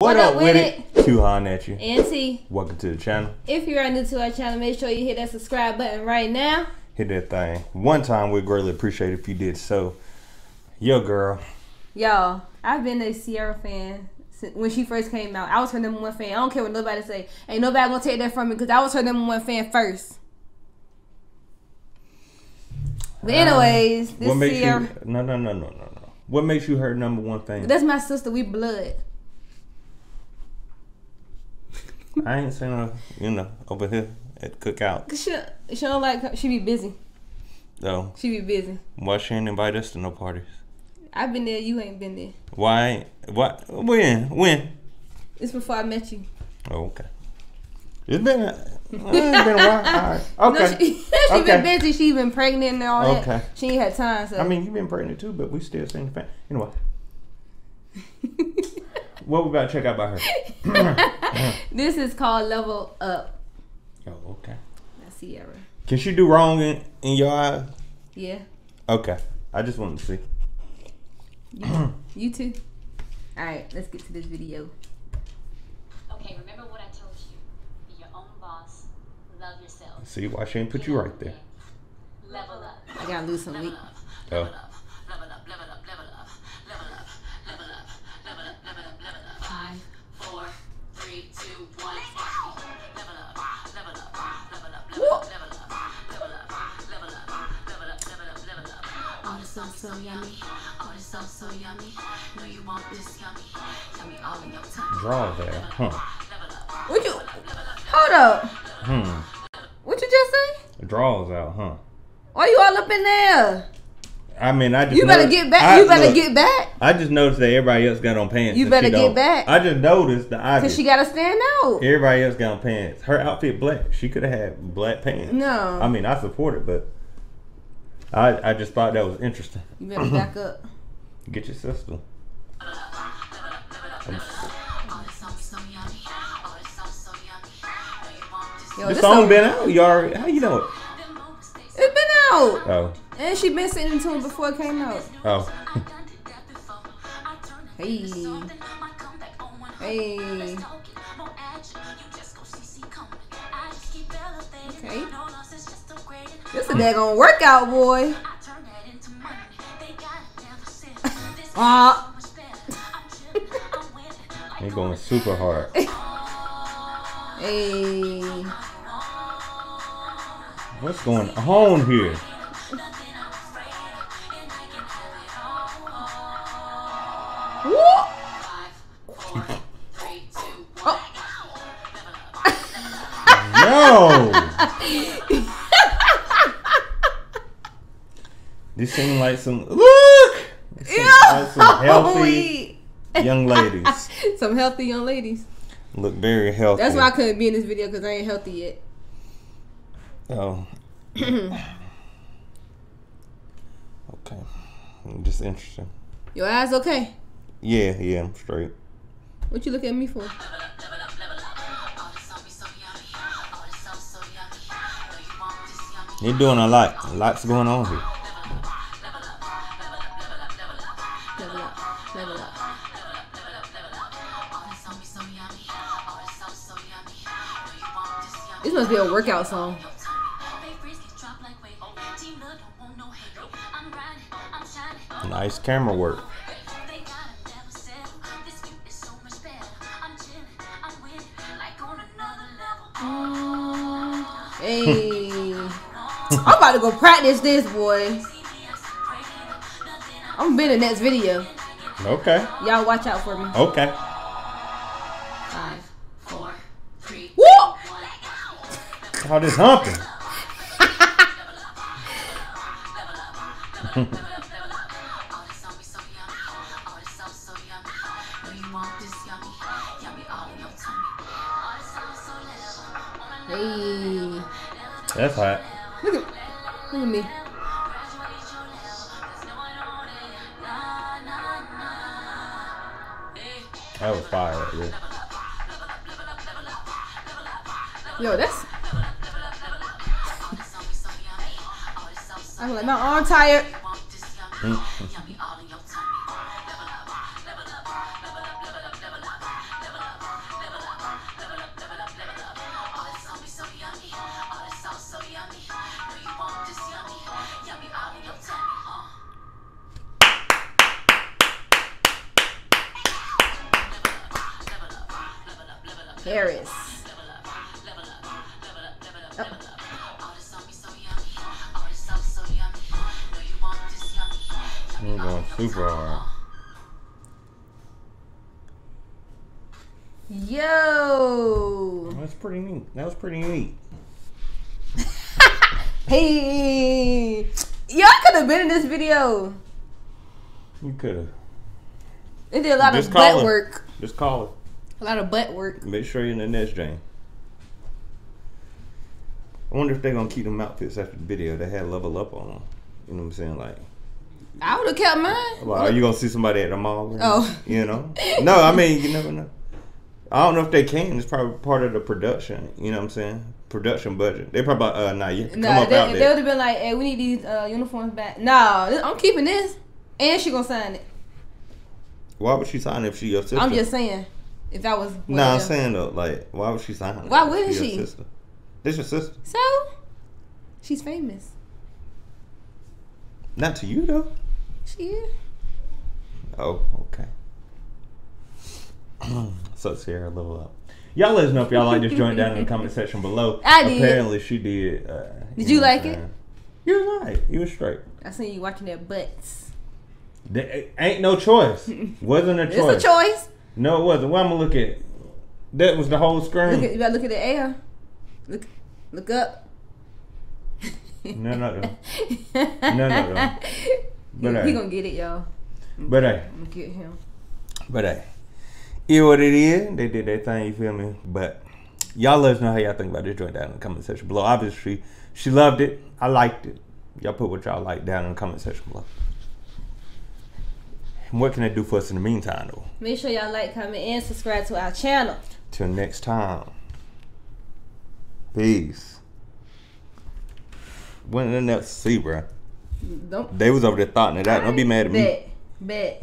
What, up, with it? Q on at you. Auntie, Welcome to the channel. if you are new to our channel, make sure you hit that subscribe button right now. Hit that thing. One time we'd greatly appreciate it if you did so. Yo, girl. Y'all, I've been a Ciara fan since when she first came out. I was her number one fan. I don't care what nobody say. Ain't nobody gonna take that from me because I was her number one fan first. But um, anyways, this what makes Ciara, you? No, no, no, no, no, no. What makes you her number one thing? that's my sister. We blood. I ain't seen her, you know, over here at the cookout. Cause she, she don't like. She be busy. So She be busy. why she ain't invite us to no parties? I've been there. You ain't been there. Why? ain't- What? When? When? It's before I met you. Oh, okay. It's been. A, uh, it's been a while. All right. Okay. No, she, she Okay. been busy. She been pregnant and all that. Okay. that. She ain't had time. So I mean, you've been pregnant too, but we still seen the fan. Anyway, what we about to check out by her? this is called Level Up. Oh, okay. That's Ciara. Can she do wrong in, in your eyes? Yeah. Okay. I just wanted to see. You too. All right. Let's get to this video. Okay, remember what I told you. Be your own boss. Love yourself. See why she ain't put you right there. Level up. I gotta lose some weight. Oh. Yummy. Oh, this sauce so yummy. Know you want this yummy. Tell me all in your tummy. Draw there. Huh. What you? Hold up. Hmm. What you just say? Draws out, huh? Why you all up in there? I mean, I just You better noticed- get back. I- you better look, get back. I just noticed that everybody else got on pants. You better get back. I just noticed the I Cause she gotta stand out. everybody else got on pants. Her outfit black. She could have had black pants. No. I mean, I support it, but I I just thought that was interesting. You better back up. Get your sister. Oh, this sauce so yummy. Oh, this sauce so yummy. Know you want this Yo, The song song- been out. You already? How you know it? It's been out. Oh, And she been sitting to it before it came out. oh. Hey. Hey. This a daggone workout, boy. Ah. They going super hard. Hey. What's going on here? Woo. Seem like some look. Seem like some oh, healthy young ladies. Some healthy young ladies. Look very healthy. That's why I couldn't be in this video because I ain't healthy yet. Oh. okay. Just interesting. Your eyes okay? Yeah, yeah, I'm straight. What you look at me for? You're doing a lot. Lot's going on here. Level up. Level up. This must be a workout song. Nice camera work. Hey. I'm about to go practice this, boy. I'm gonna be in the next video. Okay. Y'all watch out for me. Okay. Five, four, three, Woo! All this humping. Hey. That's hot. Look at, look at me. That was fire right there. Yo, that's. I'm like, my arm tired. Mm-hmm. This yummy. I'm going super hard. Yo. That's pretty neat. That was pretty neat. Hey. Y'all could have been in this video. You could have. They did a lot Just of butt her. work. Just call it. A lot of butt work. Make sure you're in the next Jane. I wonder if they're gonna keep them outfits after the video. They had level up on them. You know what I'm saying? Like, I would have kept mine. well, are you gonna see somebody at the mall? Oh. you know? No, I mean you never know. I don't know if they can. It's probably part of the production. You know what I'm saying? Production budget. They probably uh nah, you come No, up they, out they would have been like, "Hey, we need these uh, uniforms back." No, I'm keeping this, and she gonna sign it. Why would she sign it if she your sister? I'm just saying, if I was. Nah, I'm saying though, like, why would she sign? Why wouldn't your she? Sister? This your sister? So, she's famous. Not to you though. She is. Oh, okay. so Ciara level up. Y'all let us know if y'all like this joint down in the comment section below. I did. Apparently she did. Uh, Did you know like it? You was right. You was straight. I seen you watching their butts. There ain't no choice. Wasn't a It's choice. a choice. No, it wasn't. What I'm gonna look at? That was the whole screen. Look at, you gotta look at the air. Look, look up. No, no, no. No, no, no. But, he, uh, he gonna get it, y'all. But hey, I'm gonna get him. But hey, it what it is. They did their thing. You feel me? But y'all let us know how y'all think about this joint down in the comment section below. Obviously, she loved it. I liked it. Y'all put what y'all like down in the comment section below. What can they do for us in the meantime, though? Make sure y'all like, comment, and subscribe to our channel. Till next time. Peace. When the next see, bruh. Don't They was over there thoughting it out. Don't be mad at me. Bet, bet.